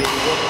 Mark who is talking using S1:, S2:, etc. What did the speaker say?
S1: be